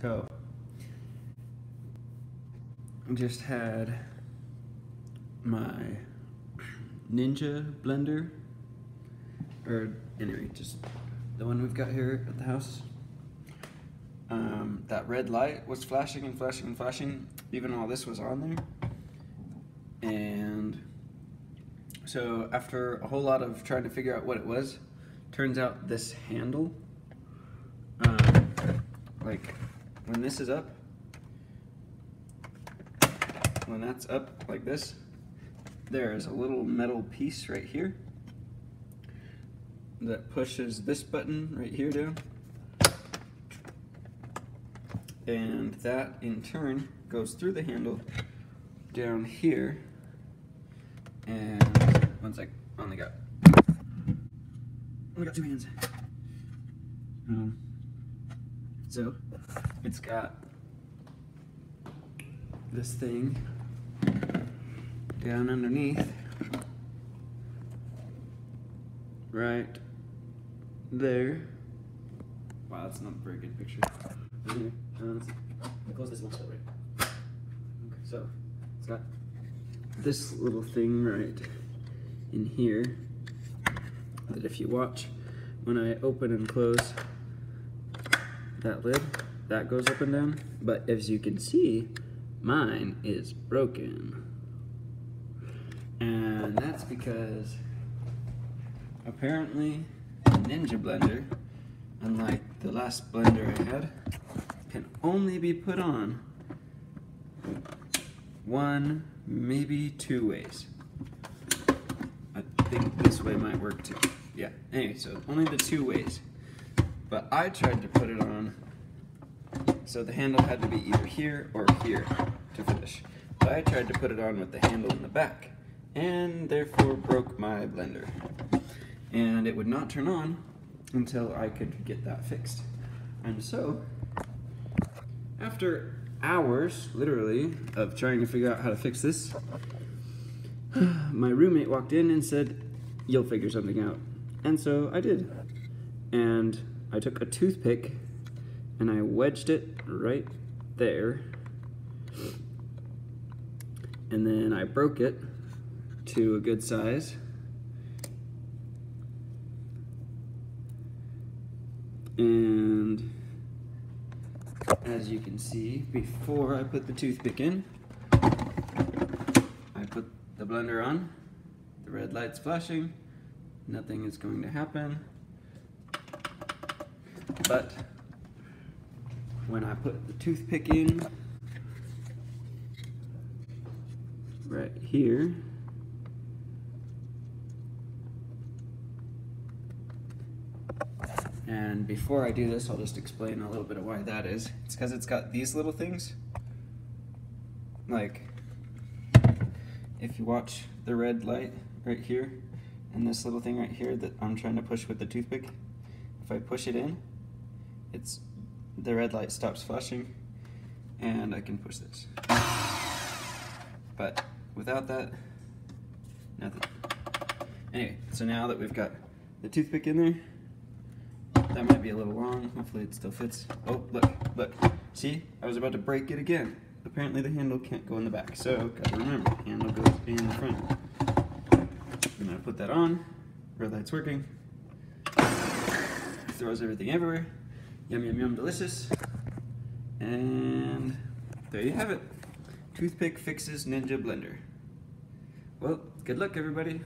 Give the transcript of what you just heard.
So, I just had my Ninja blender, or anyway, just the one we've got here at the house. Um, that red light was flashing and flashing and flashing, even while this was on there. And so after a whole lot of trying to figure out what it was, turns out this handle, um, like when this is up, when that's up like this, there is a little metal piece right here that pushes this button right here down. And that in turn goes through the handle down here. And one sec, only got only got two hands. Um, so it's got this thing down underneath, right there. Wow, that's not a very good picture. Anyway, uh, let's see. I'll close this one so right. Okay, so it's got this little thing right in here that if you watch when I open and close that lid, that goes up and down. But as you can see, mine is broken. And that's because apparently Ninja Blender, unlike the last blender I had, can only be put on one, maybe two ways. I think this way might work too. Yeah, anyway, so only the two ways. But I tried to put it on, so the handle had to be either here or here to finish. But I tried to put it on with the handle in the back, and therefore broke my blender. And it would not turn on until I could get that fixed. And so, after hours, literally, of trying to figure out how to fix this, my roommate walked in and said, You'll figure something out. And so I did. And I took a toothpick and I wedged it right there. And then I broke it to a good size. And as you can see, before I put the toothpick in, I put the blender on, the red light's flashing, nothing is going to happen. But when I put the toothpick in, right here, And before I do this, I'll just explain a little bit of why that is. It's because it's got these little things. Like, if you watch the red light right here, and this little thing right here that I'm trying to push with the toothpick, if I push it in, it's the red light stops flashing, and I can push this. But without that, nothing. Anyway, so now that we've got the toothpick in there, that might be a little long. Hopefully it still fits. Oh, look, look. See? I was about to break it again. Apparently the handle can't go in the back. So, gotta remember, handle goes in the front. I'm gonna put that on. Red light's working. Throws everything everywhere. Yum, yum, yum, delicious. And there you have it. Toothpick fixes Ninja Blender. Well, good luck everybody.